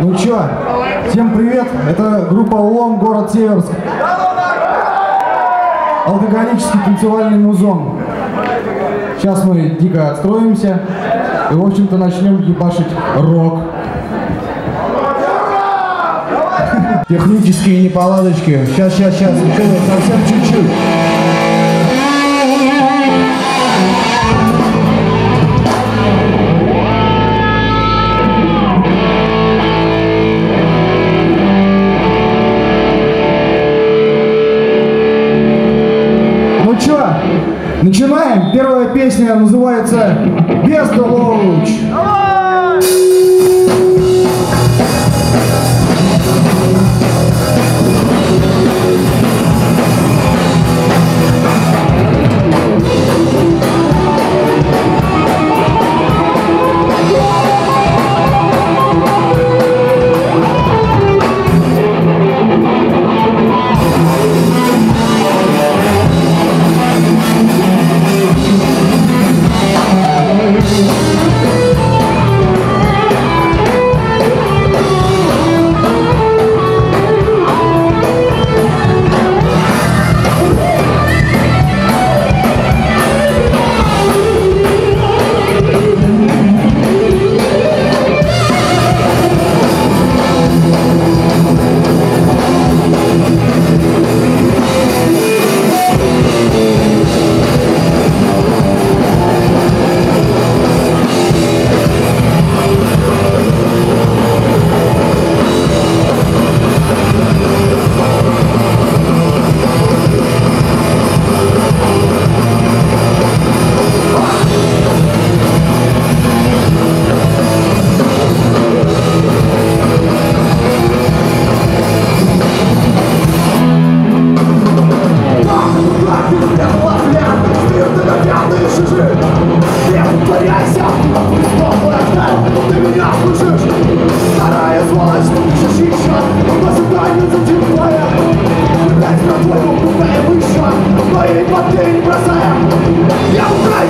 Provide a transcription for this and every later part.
Ну чё, всем привет, это группа УЛОМ, город Северск. Алкоголический танцевальный музон. Сейчас мы дико отстроимся и, в общем-то, начнем ебашить рок. Технические неполадочки. Сейчас, сейчас, сейчас, совсем чуть-чуть. Начинаем. Первая песня называется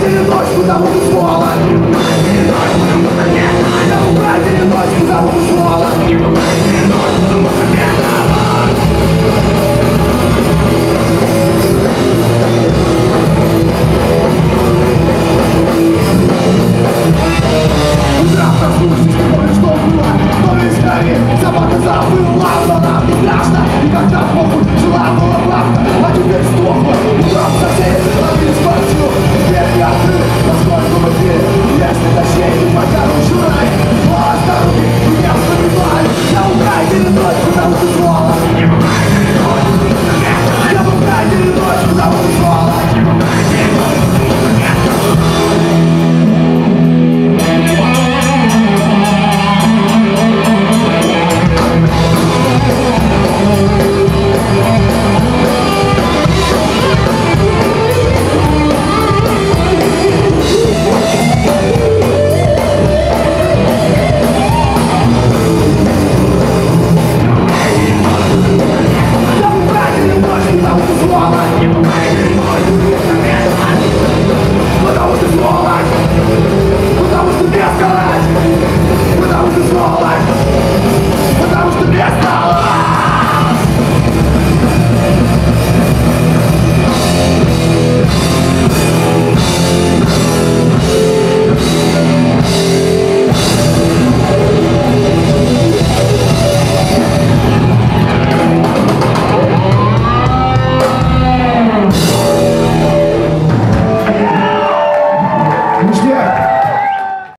«Бездолуч». Потому что сволочь! Потому что место!